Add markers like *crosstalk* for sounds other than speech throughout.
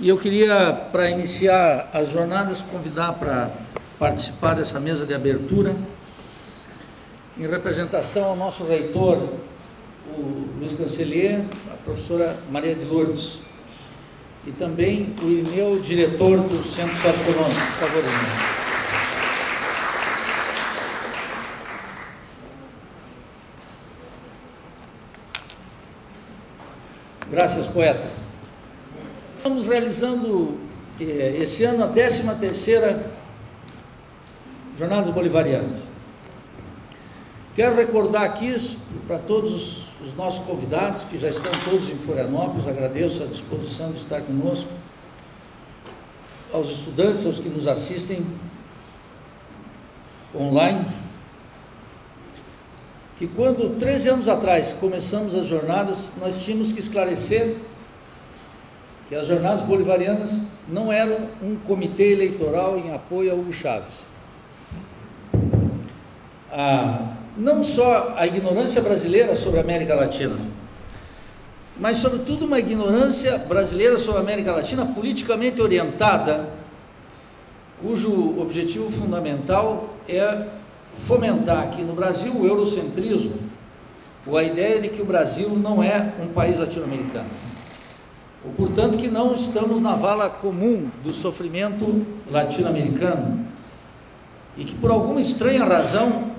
E eu queria, para iniciar as jornadas, convidar para participar dessa mesa de abertura, em representação ao nosso reitor, o Luiz Cancelier, a professora Maria de Lourdes, e também o Ineu, diretor do Centro Socioeconômico. Por favor, Ineu. Graças, poeta. Estamos realizando eh, esse ano a 13 terceira Jornadas Bolivarianas. Quero recordar aqui para todos os nossos convidados, que já estão todos em Florianópolis, agradeço a disposição de estar conosco, aos estudantes, aos que nos assistem online, que quando, 13 anos atrás, começamos as jornadas, nós tínhamos que esclarecer que as jornadas bolivarianas não eram um comitê eleitoral em apoio a Hugo Chávez. Ah, não só a ignorância brasileira sobre a América Latina, mas, sobretudo, uma ignorância brasileira sobre a América Latina politicamente orientada, cujo objetivo fundamental é fomentar aqui no Brasil o eurocentrismo, ou a ideia de que o Brasil não é um país latino-americano portanto que não estamos na vala comum do sofrimento latino-americano e que por alguma estranha razão,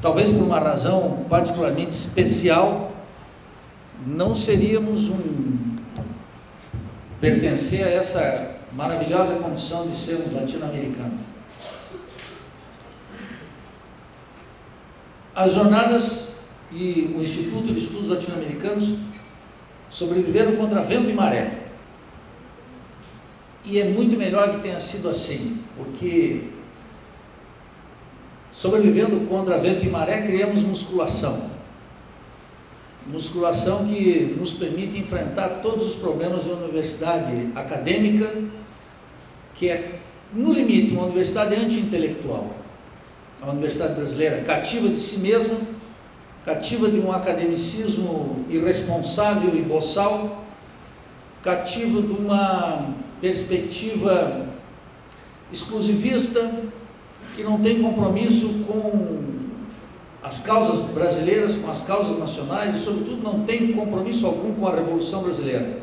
talvez por uma razão particularmente especial, não seríamos um pertencer a essa maravilhosa condição de sermos latino-americanos. As jornadas e o Instituto de Estudos Latino-Americanos sobreviveram contra vento e maré. E é muito melhor que tenha sido assim, porque sobrevivendo contra vento e maré, criamos musculação. Musculação que nos permite enfrentar todos os problemas uma universidade acadêmica, que é, no limite, uma universidade anti-intelectual. A universidade brasileira cativa de si mesma, cativa de um academicismo irresponsável e boçal, cativa de uma perspectiva exclusivista que não tem compromisso com as causas brasileiras, com as causas nacionais e, sobretudo, não tem compromisso algum com a Revolução Brasileira.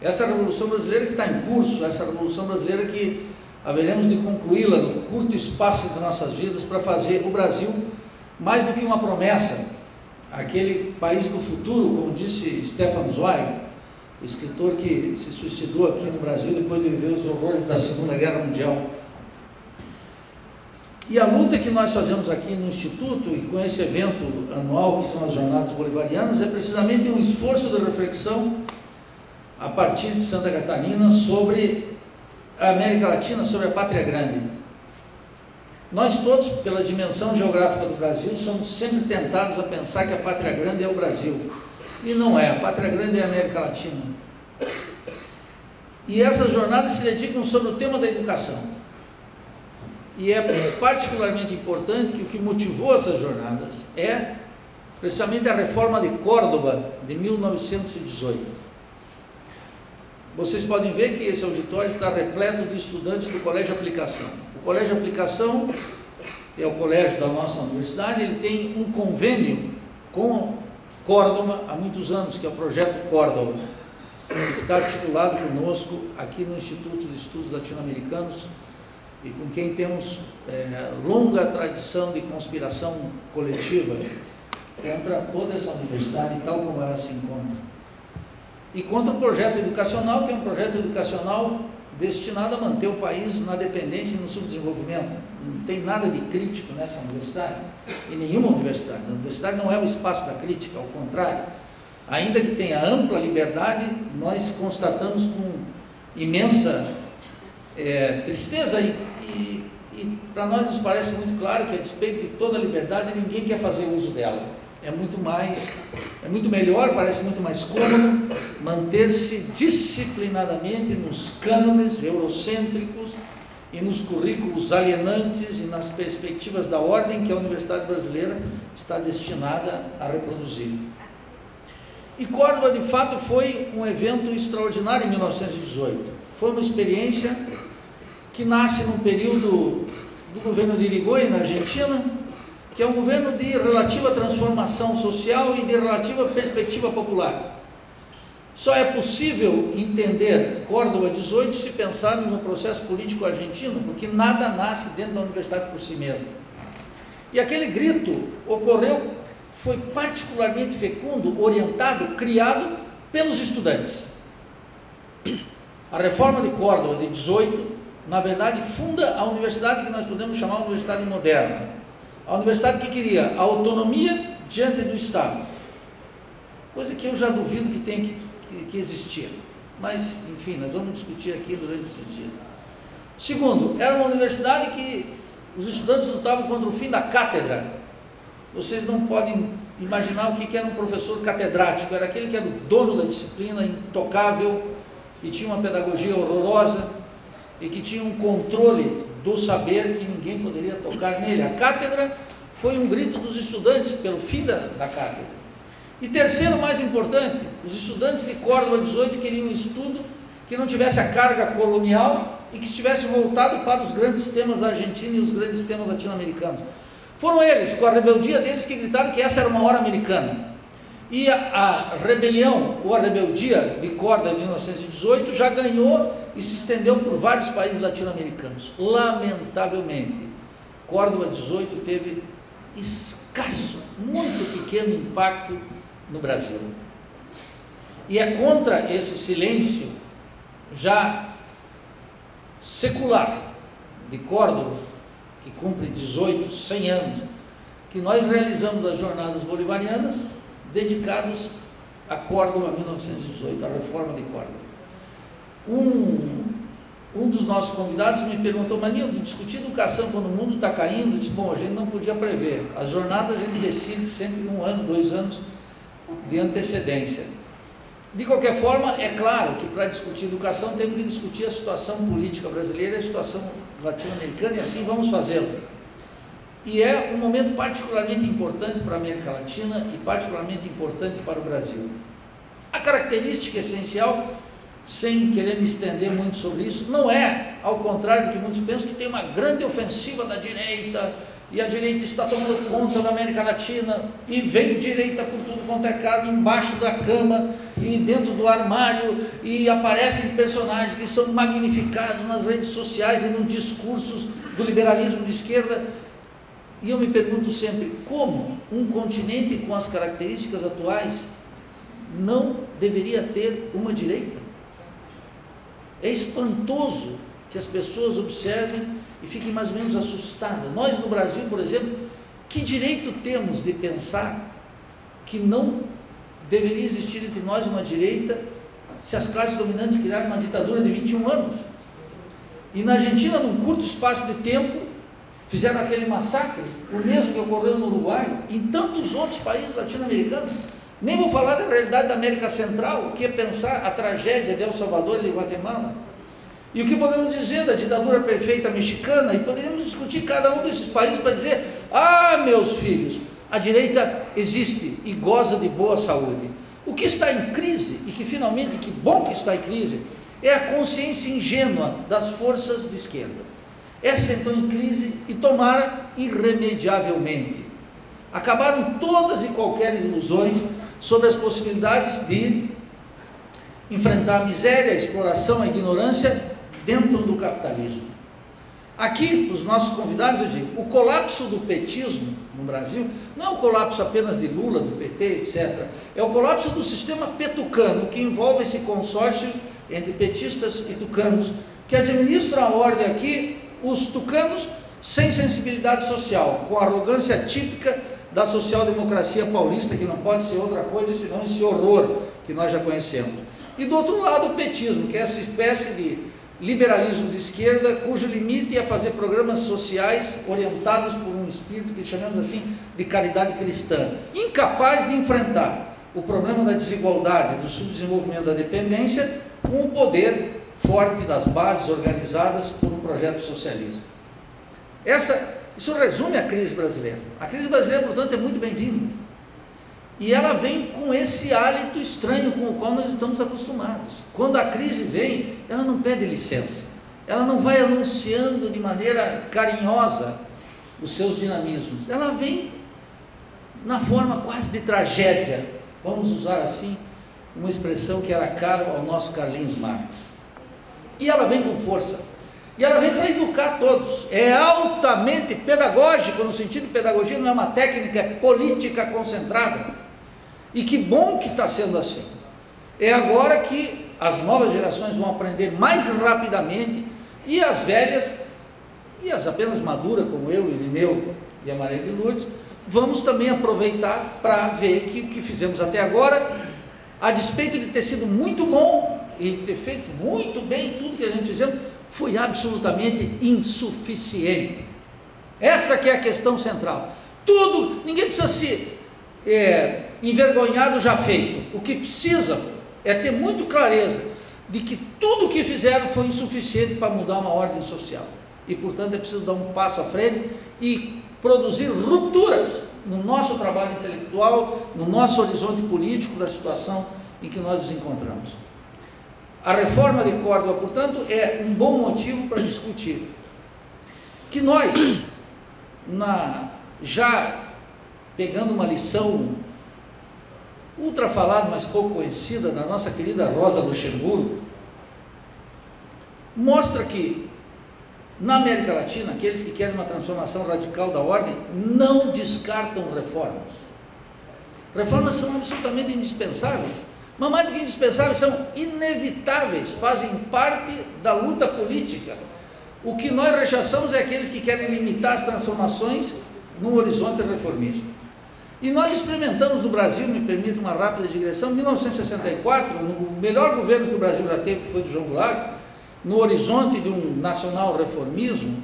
Essa Revolução Brasileira que está em curso, essa Revolução Brasileira que haveremos de concluí-la no curto espaço de nossas vidas para fazer o Brasil mais do que uma promessa, aquele país do futuro, como disse Stefan Zweig, o escritor que se suicidou aqui no Brasil depois de viver os horrores da Segunda Guerra Mundial. E a luta que nós fazemos aqui no Instituto e com esse evento anual, que são as Jornadas Bolivarianas, é precisamente um esforço de reflexão a partir de Santa Catarina sobre a América Latina, sobre a Pátria Grande. Nós todos, pela dimensão geográfica do Brasil, somos sempre tentados a pensar que a pátria grande é o Brasil. E não é, a pátria grande é a América Latina. E essas jornadas se dedicam sobre o tema da educação. E é particularmente importante que o que motivou essas jornadas é precisamente a reforma de Córdoba de 1918. Vocês podem ver que esse auditório está repleto de estudantes do Colégio Aplicação. Colégio Aplicação é o colégio da nossa universidade, ele tem um convênio com Córdoba há muitos anos, que é o projeto Córdoba, que está articulado conosco aqui no Instituto de Estudos Latino-Americanos e com quem temos é, longa tradição de conspiração coletiva contra toda essa universidade, tal como ela se encontra. E contra o projeto educacional, que é um projeto educacional destinado a manter o país na dependência e no subdesenvolvimento. Não tem nada de crítico nessa universidade, em nenhuma universidade. A universidade não é o espaço da crítica, ao contrário. Ainda que tenha ampla liberdade, nós constatamos com imensa é, tristeza e, e, e para nós nos parece muito claro que a despeito de toda a liberdade, ninguém quer fazer uso dela é muito mais, é muito melhor, parece muito mais cômodo manter-se disciplinadamente nos cânones eurocêntricos e nos currículos alienantes e nas perspectivas da ordem que a Universidade Brasileira está destinada a reproduzir. E Córdoba, de fato, foi um evento extraordinário em 1918. Foi uma experiência que nasce num período do governo de Irigoyen, na Argentina, que é um governo de relativa transformação social e de relativa perspectiva popular. Só é possível entender Córdoba 18 se pensarmos no processo político argentino, porque nada nasce dentro da universidade por si mesmo. E aquele grito ocorreu, foi particularmente fecundo, orientado, criado pelos estudantes. A reforma de Córdoba de 18, na verdade, funda a universidade que nós podemos chamar de universidade moderna. A universidade que queria autonomia diante do Estado. Coisa que eu já duvido que tenha que que, que existia. Mas, enfim, nós vamos discutir aqui durante esses dias. Segundo, era uma universidade que os estudantes lutavam contra o fim da cátedra. Vocês não podem imaginar o que era um professor catedrático, era aquele que era o dono da disciplina, intocável, que tinha uma pedagogia horrorosa e que tinha um controle do saber que ninguém poderia tocar nele. A cátedra foi um grito dos estudantes pelo fim da, da cátedra. E terceiro, mais importante, os estudantes de Córdoba 18 queriam um estudo que não tivesse a carga colonial e que estivesse voltado para os grandes temas da Argentina e os grandes temas latino-americanos. Foram eles, com a rebeldia deles, que gritaram que essa era uma hora americana. E a, a rebelião, ou a rebeldia de Córdoba em 1918, já ganhou e se estendeu por vários países latino-americanos. Lamentavelmente, Córdoba 18 teve escasso, muito pequeno impacto no Brasil. E é contra esse silêncio já secular de Córdoba, que cumpre 18, 100 anos, que nós realizamos as jornadas bolivarianas dedicadas a Córdoba 1918, a reforma de Córdoba. Um, um dos nossos convidados me perguntou, Manildo, discutir educação quando o mundo está caindo, disse, bom, a gente não podia prever. As jornadas ele decide sempre um ano, dois anos de antecedência. De qualquer forma, é claro que para discutir educação temos que discutir a situação política brasileira a situação latino-americana e assim vamos fazê-lo. E é um momento particularmente importante para a América Latina e particularmente importante para o Brasil. A característica essencial, sem querer me estender muito sobre isso, não é, ao contrário do que muitos pensam, que tem uma grande ofensiva da direita, e a direita está tomando conta da América Latina e vem direita por tudo quanto é caso, embaixo da cama e dentro do armário e aparecem personagens que são magnificados nas redes sociais e nos discursos do liberalismo de esquerda. E eu me pergunto sempre, como um continente com as características atuais não deveria ter uma direita? É espantoso que as pessoas observem e fiquem mais ou menos assustadas. Nós no Brasil, por exemplo, que direito temos de pensar que não deveria existir entre nós uma direita se as classes dominantes criaram uma ditadura de 21 anos? E na Argentina, num curto espaço de tempo, fizeram aquele massacre, o mesmo que ocorreu no Uruguai, em tantos outros países latino-americanos. Nem vou falar da realidade da América Central, que é pensar a tragédia de El Salvador e de Guatemala. E o que podemos dizer da ditadura perfeita mexicana? E poderíamos discutir cada um desses países para dizer: ah, meus filhos, a direita existe e goza de boa saúde. O que está em crise, e que finalmente, que bom que está em crise, é a consciência ingênua das forças de esquerda. Essa entrou em crise e tomara irremediavelmente. Acabaram todas e qualquer ilusões sobre as possibilidades de enfrentar a miséria, a exploração, a ignorância dentro do capitalismo. Aqui, para os nossos convidados, eu digo: o colapso do petismo no Brasil não é o colapso apenas de Lula, do PT, etc. É o colapso do sistema petucano, que envolve esse consórcio entre petistas e tucanos, que administram a ordem aqui, os tucanos sem sensibilidade social, com a arrogância típica da social-democracia paulista, que não pode ser outra coisa senão esse horror que nós já conhecemos. E do outro lado, o petismo, que é essa espécie de liberalismo de esquerda, cujo limite é fazer programas sociais orientados por um espírito que chamamos assim de caridade cristã, incapaz de enfrentar o problema da desigualdade, do subdesenvolvimento da dependência, com o poder forte das bases organizadas por um projeto socialista. Essa, isso resume a crise brasileira. A crise brasileira, portanto, é muito bem-vinda. E ela vem com esse hálito estranho com o qual nós estamos acostumados. Quando a crise vem, ela não pede licença. Ela não vai anunciando de maneira carinhosa os seus dinamismos. Ela vem na forma quase de tragédia. Vamos usar assim uma expressão que era caro ao nosso Carlinhos Marx. E ela vem com força. E ela vem para educar todos. É altamente pedagógico, no sentido de pedagogia, não é uma técnica, política concentrada. E que bom que está sendo assim. É agora que as novas gerações vão aprender mais rapidamente e as velhas, e as apenas maduras, como eu, Irineu e a Maria de Lourdes, vamos também aproveitar para ver que o que fizemos até agora, a despeito de ter sido muito bom e ter feito muito bem tudo que a gente fizemos, foi absolutamente insuficiente. Essa que é a questão central. Tudo, ninguém precisa se é, envergonhar do já feito. O que precisa é ter muito clareza de que tudo o que fizeram foi insuficiente para mudar uma ordem social. E, portanto, é preciso dar um passo à frente e produzir rupturas no nosso trabalho intelectual, no nosso horizonte político da situação em que nós nos encontramos. A reforma de Córdoba, portanto, é um bom motivo para discutir que nós, na, já pegando uma lição ultra falada, mas pouco conhecida, da nossa querida Rosa Luxemburgo, mostra que na América Latina, aqueles que querem uma transformação radical da ordem não descartam reformas. Reformas são absolutamente indispensáveis mas mais do que indispensáveis, são inevitáveis, fazem parte da luta política. O que nós rechaçamos é aqueles que querem limitar as transformações no horizonte reformista. E nós experimentamos no Brasil, me permite uma rápida digressão, em 1964, o melhor governo que o Brasil já teve, que foi do João Goulart, no horizonte de um nacional reformismo,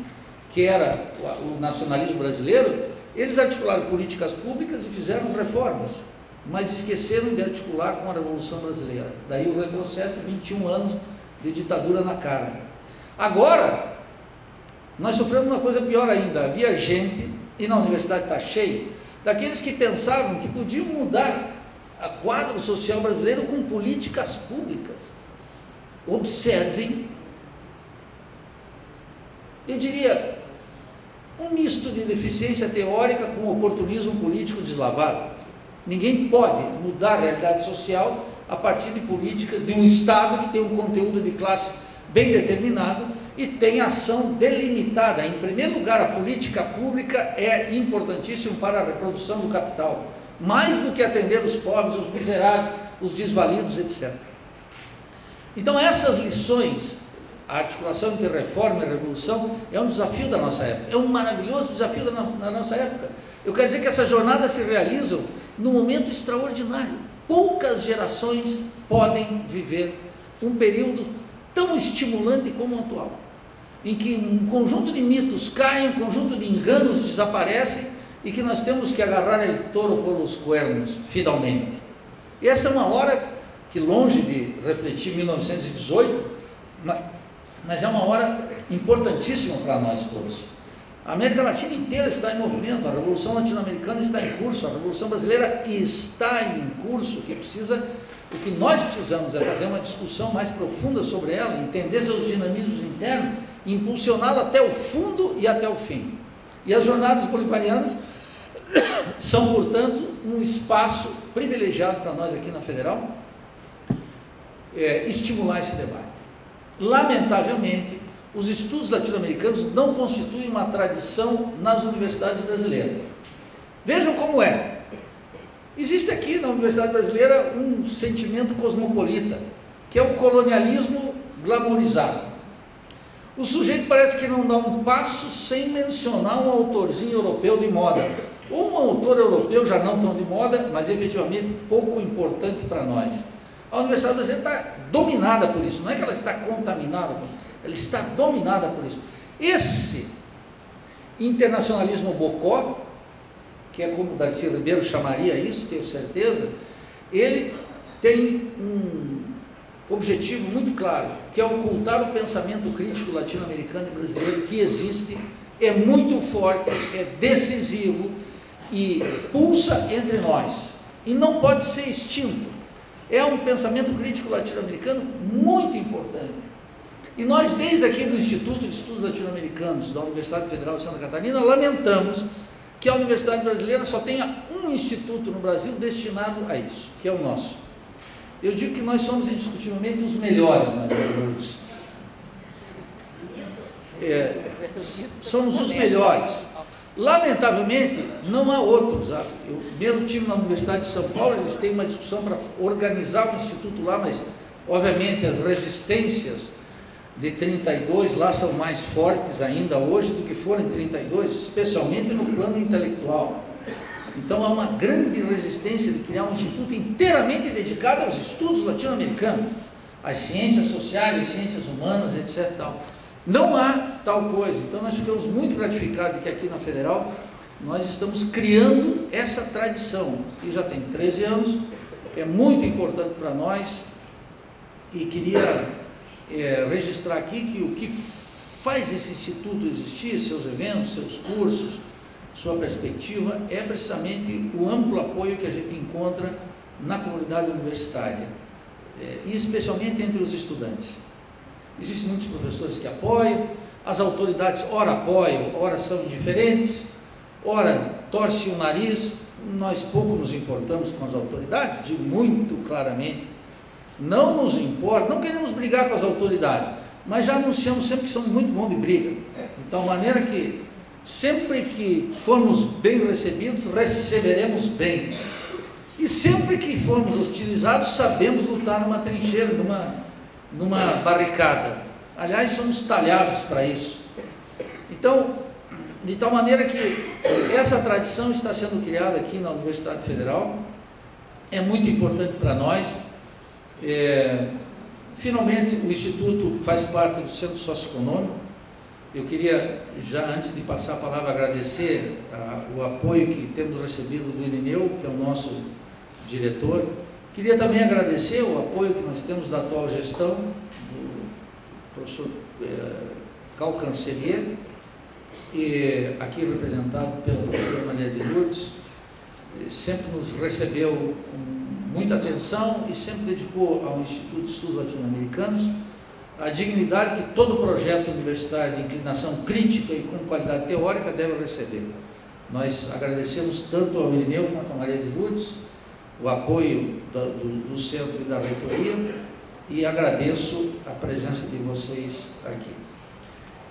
que era o nacionalismo brasileiro, eles articularam políticas públicas e fizeram reformas mas esqueceram de articular com a Revolução Brasileira. Daí o retrocesso, 21 anos de ditadura na cara. Agora, nós sofremos uma coisa pior ainda. Havia gente, e na universidade está cheio, daqueles que pensavam que podiam mudar a quadro social brasileiro com políticas públicas. Observem, eu diria, um misto de deficiência teórica com oportunismo político deslavado. Ninguém pode mudar a realidade social a partir de políticas de um Estado que tem um conteúdo de classe bem determinado e tem ação delimitada. Em primeiro lugar, a política pública é importantíssima para a reprodução do capital, mais do que atender os pobres, os miseráveis, os desvalidos, etc. Então, essas lições, a articulação entre reforma e revolução, é um desafio da nossa época, é um maravilhoso desafio da, no da nossa época. Eu quero dizer que essas jornadas se realizam num momento extraordinário. Poucas gerações podem viver um período tão estimulante como o atual, em que um conjunto de mitos caem, um conjunto de enganos desaparecem e que nós temos que agarrar o touro pelos cuernos, finalmente. E essa é uma hora que, longe de refletir 1918, mas é uma hora importantíssima para nós todos. A América Latina inteira está em movimento, a Revolução Latino-Americana está em curso, a Revolução Brasileira está em curso, o que precisa, o que nós precisamos é fazer uma discussão mais profunda sobre ela, entender seus dinamismos internos, impulsioná-la até o fundo e até o fim. E as jornadas bolivarianas *coughs* são, portanto, um espaço privilegiado para nós aqui na Federal é, estimular esse debate. Lamentavelmente, os estudos latino-americanos não constituem uma tradição nas universidades brasileiras. Vejam como é. Existe aqui na Universidade Brasileira um sentimento cosmopolita, que é o colonialismo glamorizado. O sujeito parece que não dá um passo sem mencionar um autorzinho europeu de moda. Ou um autor europeu já não tão de moda, mas efetivamente pouco importante para nós. A Universidade Brasileira está dominada por isso, não é que ela está contaminada por isso ela está dominada por isso. Esse internacionalismo bocó, que é como Darcy Ribeiro chamaria isso, tenho certeza, ele tem um objetivo muito claro, que é ocultar o pensamento crítico latino-americano e brasileiro que existe, é muito forte, é decisivo e pulsa entre nós. e não pode ser extinto. É um pensamento crítico latino-americano muito importante. E nós, desde aqui do Instituto de Estudos Latino-Americanos da Universidade Federal de Santa Catarina, lamentamos que a Universidade Brasileira só tenha um instituto no Brasil destinado a isso, que é o nosso. Eu digo que nós somos indiscutivelmente os melhores na é, somos os melhores. Lamentavelmente, não há outros. Eu mesmo tive na Universidade de São Paulo, eles têm uma discussão para organizar o instituto lá, mas obviamente as resistências de 32 lá são mais fortes ainda hoje do que foram em 32, especialmente no plano intelectual. Então há uma grande resistência de criar um instituto inteiramente dedicado aos estudos latino-americanos, às ciências sociais, às ciências humanas, etc. Tal. Não há tal coisa. Então nós ficamos muito gratificados que aqui na Federal nós estamos criando essa tradição, que já tem 13 anos, é muito importante para nós e queria é, registrar aqui que o que faz esse instituto existir, seus eventos, seus cursos, sua perspectiva, é precisamente o amplo apoio que a gente encontra na comunidade universitária, é, e especialmente entre os estudantes. Existem muitos professores que apoiam, as autoridades ora apoiam, ora são indiferentes, ora torcem o nariz, nós pouco nos importamos com as autoridades, digo muito claramente, não nos importa, não queremos brigar com as autoridades, mas já anunciamos sempre que somos muito bons de briga, de tal maneira que sempre que formos bem recebidos, receberemos bem. E sempre que formos hostilizados, sabemos lutar numa trincheira, numa numa barricada. Aliás, somos talhados para isso. Então, de tal maneira que essa tradição está sendo criada aqui na Universidade Federal, é muito importante para nós. É, finalmente, o Instituto faz parte do Centro Socioeconômico. Eu queria, já antes de passar a palavra, agradecer a, o apoio que temos recebido do Irineu, que é o nosso diretor, Queria também agradecer o apoio que nós temos da atual gestão, do professor é, Cal e aqui representado pela professora Maria de Lourdes, sempre nos recebeu com muita atenção e sempre dedicou ao Instituto de Estudos Latino-Americanos a dignidade que todo projeto universitário de inclinação crítica e com qualidade teórica deve receber. Nós agradecemos tanto ao Irineu quanto à Maria de Lourdes, o apoio do, do, do centro e da reitoria e agradeço a presença de vocês aqui.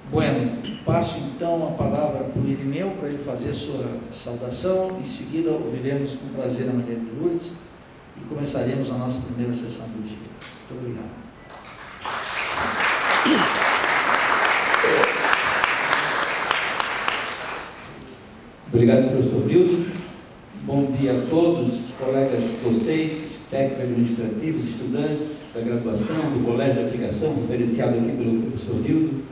Bueno, passo então a palavra para o Irineu para ele fazer sua saudação. Em seguida, ouviremos com prazer a Maria de Lourdes e começaremos a nossa primeira sessão do dia. Muito obrigado. Obrigado, professor Milton. Bom dia a todos, colegas docentes, técnicos administrativos, estudantes da graduação, do Colégio de Aplicação, referenciado aqui pelo professor Nildo.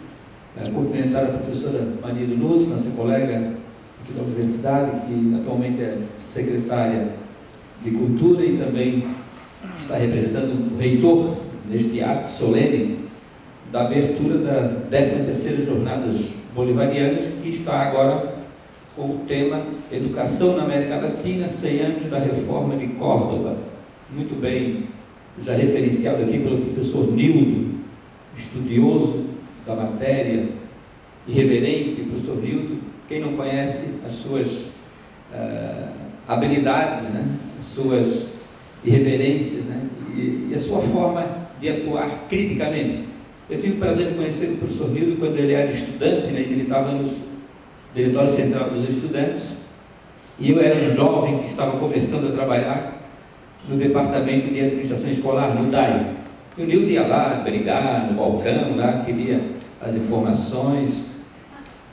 É, cumprimentar a professora Maria de Lourdes, nossa colega aqui da universidade, que atualmente é secretária de Cultura e também está representando o reitor neste ato solene da abertura da 13ª Jornadas Bolivarianas, que está agora com o tema Educação na América Latina, 100 anos da reforma de Córdoba. Muito bem, já referenciado aqui pelo professor Nildo, estudioso da matéria, irreverente, professor Nildo. Quem não conhece as suas uh, habilidades, né? As suas irreverências né? e, e a sua forma de atuar criticamente. Eu tive o prazer de conhecer o professor Nildo quando ele era estudante, né? ele estava nos Diretório Central dos Estudantes, e eu era um jovem que estava começando a trabalhar no Departamento de Administração Escolar, no DAI. E o Nildo ia lá brigar no balcão, lá queria as informações.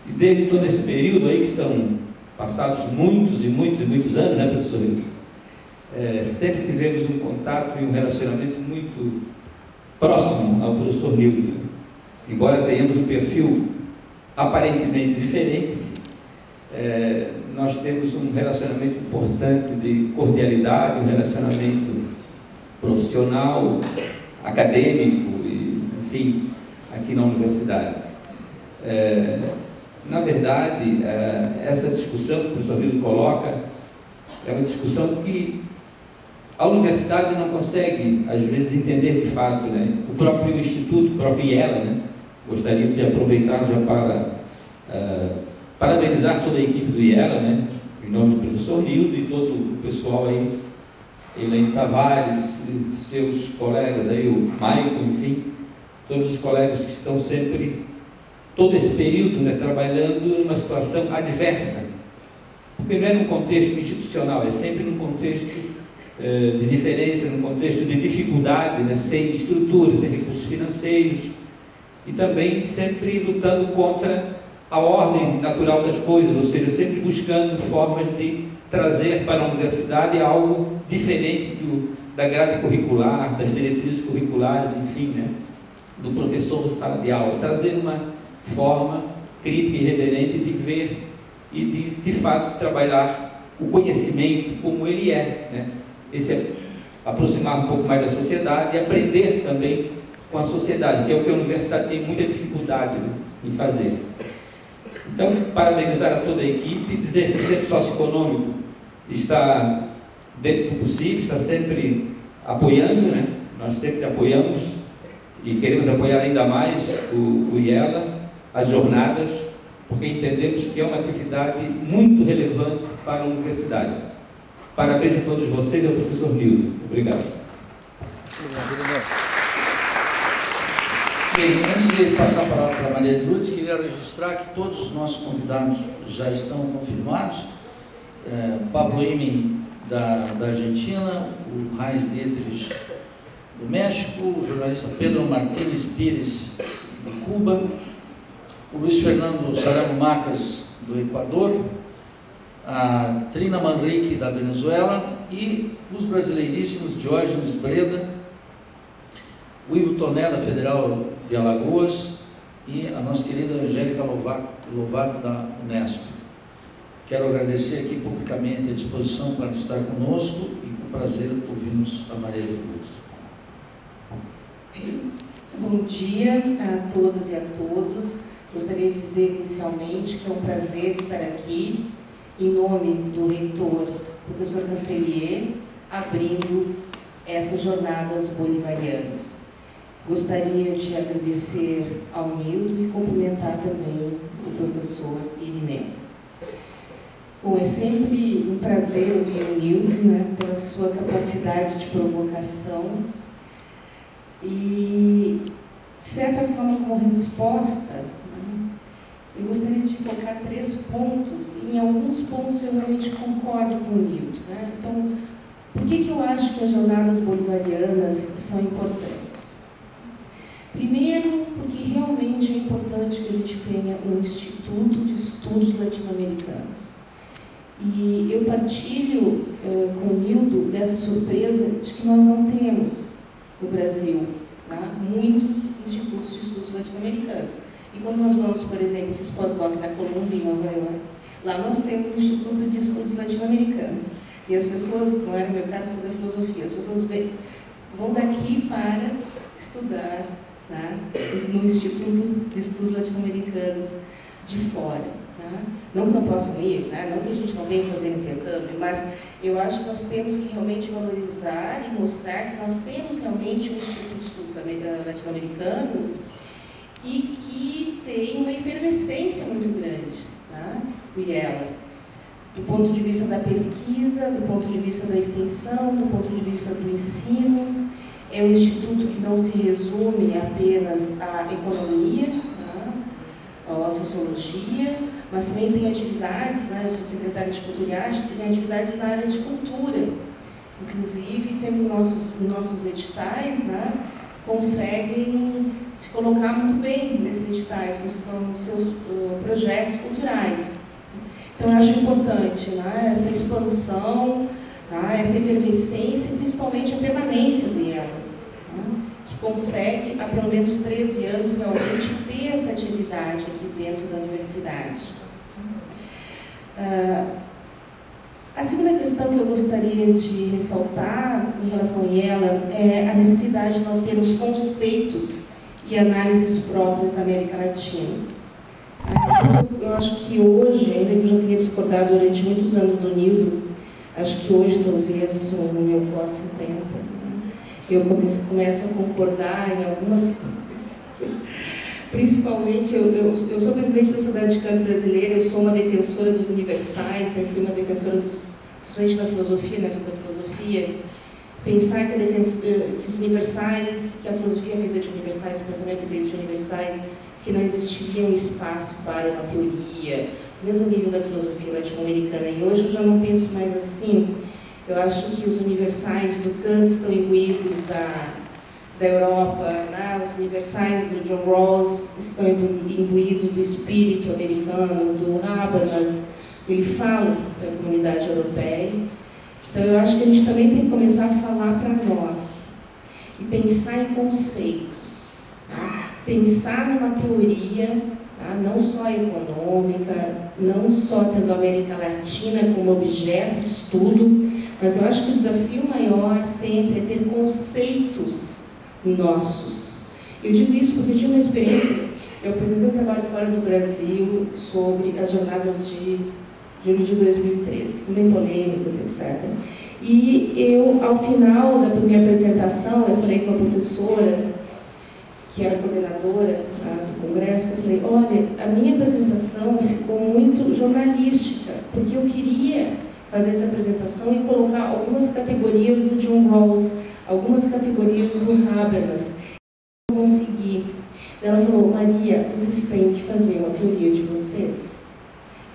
E desde todo esse período aí, que são passados muitos e muitos e muitos anos, né, professor Nildo? É, sempre tivemos um contato e um relacionamento muito próximo ao professor Nildo. Embora tenhamos um perfil aparentemente diferente, é, nós temos um relacionamento importante de cordialidade, um relacionamento profissional, acadêmico, e, enfim, aqui na universidade. É, na verdade, é, essa discussão que o professor Vitor coloca é uma discussão que a universidade não consegue, às vezes, entender de fato, né? O próprio Instituto, o próprio IELA, né? Gostaria de aproveitar já para uh, parabenizar toda a equipe do IELA, né? Em nome do professor Nildo e todo o pessoal aí, Elaine Tavares, seus colegas aí, o Maicon, enfim, todos os colegas que estão sempre, todo esse período, né, trabalhando numa situação adversa. Porque não é num contexto institucional, é sempre num contexto eh, de diferença, num contexto de dificuldade, né, sem estrutura, sem recursos financeiros, e também sempre lutando contra a ordem natural das coisas, ou seja, sempre buscando formas de trazer para a universidade algo diferente do, da grade curricular, das diretrizes curriculares, enfim, né, do professor sala de aula, trazer uma forma crítica e reverente de ver e de, de fato, trabalhar o conhecimento como ele é. Né? Esse é aproximar um pouco mais da sociedade e aprender também com a sociedade, que é o que a universidade tem muita dificuldade em fazer. Então, parabenizar a toda a equipe, dizer que o centro socioeconômico está dentro do possível, está sempre apoiando, né? nós sempre apoiamos e queremos apoiar ainda mais o, o IELA, as jornadas, porque entendemos que é uma atividade muito relevante para a universidade. Parabéns a todos vocês e ao professor Nildo. Obrigado. Bem, antes de passar a palavra para a Maria de Lourdes, queria registrar que todos os nossos convidados já estão confirmados. É, Pablo Emin, da, da Argentina, o Heinz Dietrich, do México, o jornalista Pedro Martínez Pires, de Cuba, o Luiz Fernando Saramo Macas, do Equador, a Trina Manrique, da Venezuela, e os brasileiríssimos Diógenes Breda, o Ivo Tonella, Federal de Alagoas, e a nossa querida Angélica Lovato, Lovato da Unesp. Quero agradecer aqui publicamente a disposição para estar conosco e com prazer ouvirmos a Maria de Cruz. Bom dia a todas e a todos. Gostaria de dizer inicialmente que é um prazer estar aqui em nome do reitor, professor Cancelier, abrindo essas jornadas bolivarianas. Gostaria de agradecer ao Nildo e cumprimentar também o professor Irineu. Bom, é sempre um prazer ouvir o Nildo, né, pela sua capacidade de provocação e, de certa forma, como resposta, eu gostaria de focar três pontos, e em alguns pontos eu realmente concordo com o Nildo. Né? Então, por que, que eu acho que as jornadas bolivarianas são importantes? Primeiro, porque realmente é importante que a gente tenha um Instituto de Estudos Latino-Americanos. E eu partilho eh, com o Nildo dessa surpresa de que nós não temos no Brasil tá? muitos institutos de estudos latino-americanos. E quando nós vamos, por exemplo, fiz pós-doc na Colômbia, em Nova York, lá nós temos o Instituto de Estudos Latino-Americanos. E as pessoas, não é no meu caso, da filosofia, as pessoas vão daqui para estudar né, no Instituto de Estudos Latino-Americanos de fora. Né? Não que não possam ir, né? não que a gente não venha fazer intercâmbio, mas eu acho que nós temos que realmente valorizar e mostrar que nós temos realmente um Instituto de Estudos Latino-Americanos e que tem uma efervescência muito grande, o IELA. Do ponto de vista da pesquisa, do ponto de vista da extensão, do ponto de vista do ensino, é um instituto que não se resume apenas à economia, né, à sociologia, mas também tem atividades, né, eu sou secretária de Cultura e Arte, tem atividades na área de cultura. Inclusive, sempre nossos, nossos editais né, conseguem se colocar muito bem nesses editais, com seus uh, projetos culturais. Então, eu acho importante né, essa expansão, tá, essa efervescência e principalmente a permanência dela que consegue, há pelo menos 13 anos, realmente ter essa atividade aqui dentro da universidade. Uh, a segunda questão que eu gostaria de ressaltar em relação a ela é a necessidade de nós termos conceitos e análises próprias da América Latina. Eu acho que hoje, ainda que eu já tenha discordado durante muitos anos do Nildo, Acho que hoje, talvez, no meu pós-50, né, eu começo, começo a concordar em algumas coisas. Principalmente, eu, eu, eu, sou presidente da Sociedade de Canto Brasileira, eu sou uma defensora dos universais, sempre fui uma defensora dos, principalmente da filosofia, né, da filosofia, pensar que, que, os universais, que a filosofia feita de universais, o pensamento feito de universais, que não existiria um espaço para uma teoria, mesmo nível da filosofia latino-americana. E hoje eu já não penso mais assim. Eu acho que os universais do Kant estão imbuídos da, da Europa, né? os universais do John Rawls estão imbuídos do espírito americano, do Habermas. Ele fala da comunidade europeia. Então eu acho que a gente também tem que começar a falar para nós e pensar em conceitos. Tá? Pensar numa teoria tá? não só econômica, não só tendo a América Latina como objeto de estudo, mas eu acho que o desafio maior sempre é ter conceitos nossos. Eu digo isso porque eu uma experiência, eu apresentei um trabalho fora do Brasil sobre as jornadas de julho de 2013, que são bem polêmicas, etc. E eu, ao final da minha apresentação, eu falei com a professora que era coordenadora tá, do congresso, eu falei, olha, a minha apresentação ficou muito jornalística, porque eu queria fazer essa apresentação e colocar algumas categorias do John Rawls, algumas categorias do Habermas. Eu consegui. Ela falou, Maria, vocês têm que fazer uma teoria de vocês.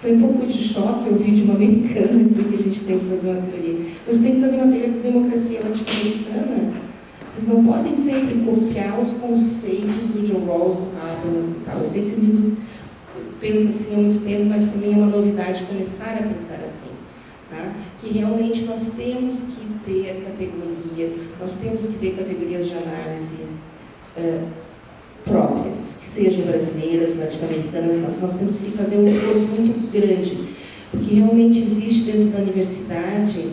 Foi um pouco de choque ouvir de uma americana *laughs* dizer que a gente tem que fazer uma teoria. Você tem que fazer uma teoria de democracia latino-americana vocês não podem sempre copiar os conceitos do John Rawls, do Habermas e tal. Eu sei que o Nido pensa assim há muito tempo, mas para mim é uma novidade começar a pensar assim. Tá? Que realmente nós temos que ter categorias, nós temos que ter categorias de análise uh, próprias, sejam brasileiras, latino-americanas, mas nós temos que fazer um esforço muito grande, porque realmente existe dentro da universidade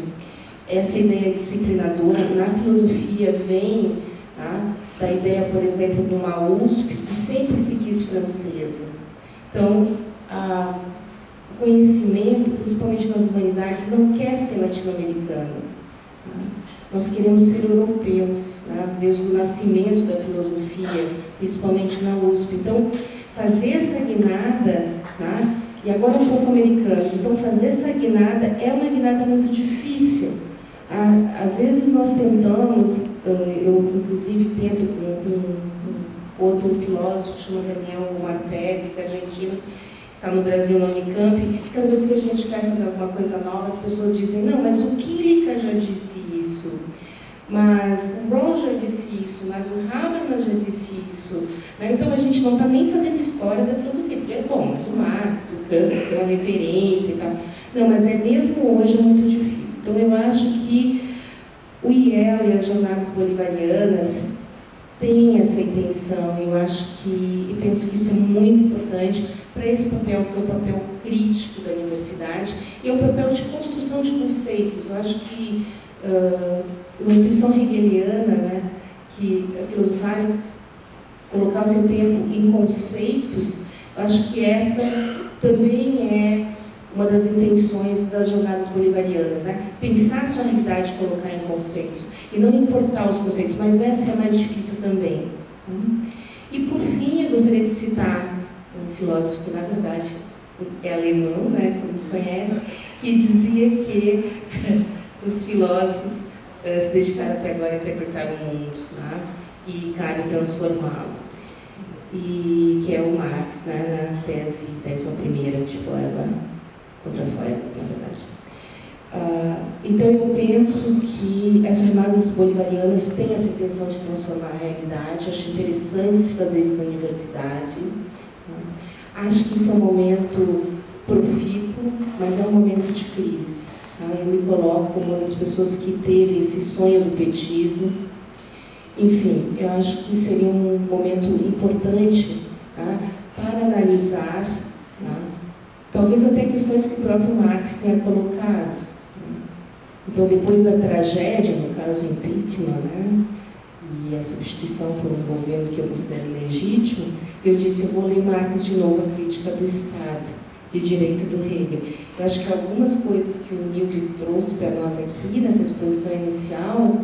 essa ideia disciplinadora na filosofia vem tá, da ideia, por exemplo, de uma USP que sempre se quis francesa. Então, a, o conhecimento, principalmente nas humanidades, não quer ser latino-americano. Tá? Nós queremos ser europeus, tá? desde o nascimento da filosofia, principalmente na USP. Então, fazer essa guinada, tá? e agora um pouco americanos, então fazer essa guinada é uma guinada muito difícil ah, às vezes nós tentamos, eu inclusive tento com um, outro filósofo chama Daniel Omar que é argentino, está no Brasil na Unicamp, cada vez que a gente quer fazer alguma coisa nova, as pessoas dizem, não, mas o Kilika já disse mas o Rawls já disse isso, mas o Habermas já disse isso. Né? Então a gente não está nem fazendo história da filosofia, porque é bom, mas o Marx, o Kant, tem uma referência e tal. Não, mas é mesmo hoje muito difícil. Então, eu acho que o IEL e as jornadas bolivarianas têm essa intenção. Eu acho que, e penso que isso é muito importante para esse papel, que é o papel crítico da universidade, e é o papel de construção de conceitos. Eu acho que uh, uma intuição hegeliana, né, que a filosofar, colocar o seu tempo em conceitos, eu acho que essa também é uma das intenções das jornadas bolivarianas, né? Pensar sua realidade e colocar em conceitos. E não importar os conceitos, mas essa é mais difícil também. Hum? E por fim, eu gostaria de citar um filósofo que, na verdade, é alemão, né? Mundo conhece, que dizia que *laughs* os filósofos uh, se dedicaram até agora a interpretar o mundo né? e cabe transformá-lo. E que é o Marx, né, na tese 11 de Feuerbach contra Feuerbach, na verdade. Ah, então eu penso que as jornadas bolivarianas têm essa intenção de transformar a realidade, acho interessante se fazer isso na universidade. Acho que isso é um momento profícuo, mas é um momento de crise. Tá? Eu me coloco como uma das pessoas que teve esse sonho do petismo. Enfim, eu acho que seria um momento importante tá? para analisar tá? Talvez até questões que o próprio Marx tenha colocado. Né? Então, depois da tragédia, no caso o impeachment, né, e a substituição por um governo que eu considero legítimo, eu disse, eu vou ler Marx de novo, a crítica do Estado. De direito do Hegel. Eu acho que algumas coisas que o Nilton trouxe para nós aqui nessa exposição inicial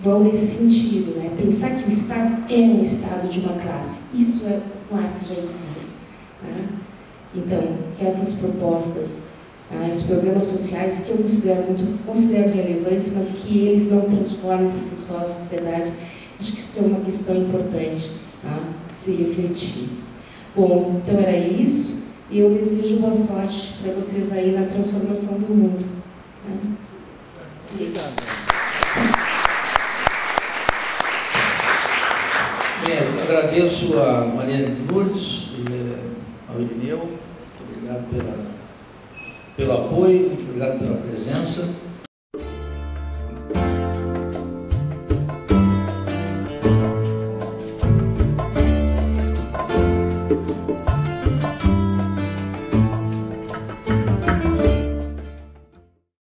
vão nesse sentido, né? Pensar que o Estado é um Estado de uma classe, isso é um ato já dizia. Né? Então, essas propostas, ah, esses programas sociais que eu considero muito considero relevantes, mas que eles não transformam por si só a sociedade, acho que isso é uma questão importante tá? se refletir. Bom, então era isso. E eu desejo boa sorte para vocês aí na transformação do mundo. Né? Obrigado. Bem, agradeço a Maria de Lourdes e eh, ao Irineu. Obrigado pela, pelo apoio, obrigado pela presença.